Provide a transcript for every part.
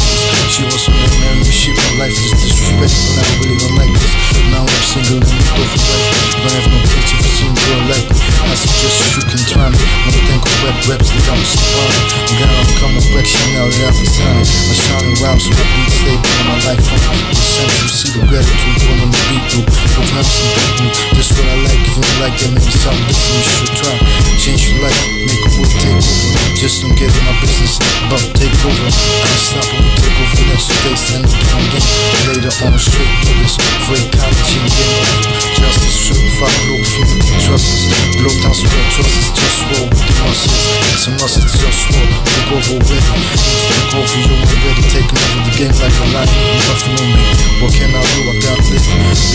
she. She was on that shit, my life is disrespectful, I really don't like this. Now I'm single and with off wife, don't have no picture for seeing girl like me. I suggest you can try me. When I think of rap raps, they got me surrounded. I'm glad I'm coming back, she now that I've been signing. I'm shining rhymes, so I stable in my life. I'm central, see the gratitude when on the beat through. With rhymes and beat This what I like, if you like that, maybe something different you should try. Change your life, make a take over. Just don't get in my business, but take over. Unstoppable take over next day, stand up again. Later on, straight to this great college and game over. Justice, certified, low feeling, trust us. Blow down trust us, just roll with the muscles. It's a it's just roll. Look over already. Look over, you're already taking over the game like a lion. Nothing on me. What can I do? I gotta live.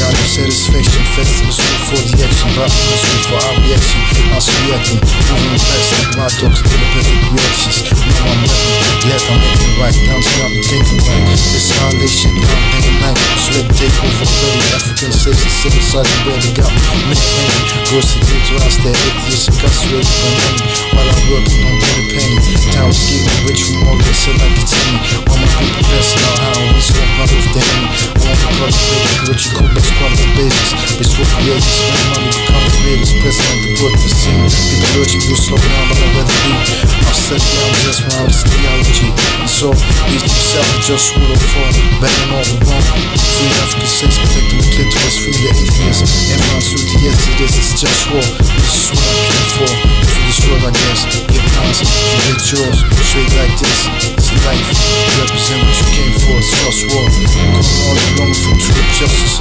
Gotta satisfaction, festivals for the action. But I'm for our reaction. Reacting, moving fast like my dogs. Telepathic reactions. Now I'm rapping, yet I'm making right. I'm starting thinking right. This violation, now I'm thinking like. Let take over already. African slaves and civil society they got me. Many girls to get to us that atheists incarcerated by many. While I'm working on get a penny. Town scheming, rich from all this and I continue. All my people out Urging you slow down, but I'd rather be. I've set down just my own theology. And so, these themselves just rule of fall. Banging all the wrong. Free African sex, protecting the clitoris, free the atheists. Everyone's through the yes, it is, it's just war. This is what I came for. For this world, I guess. Get mine, you get yours. Straight like this. It's life. Represent what you came for, it's just war. Come all along for truth, justice,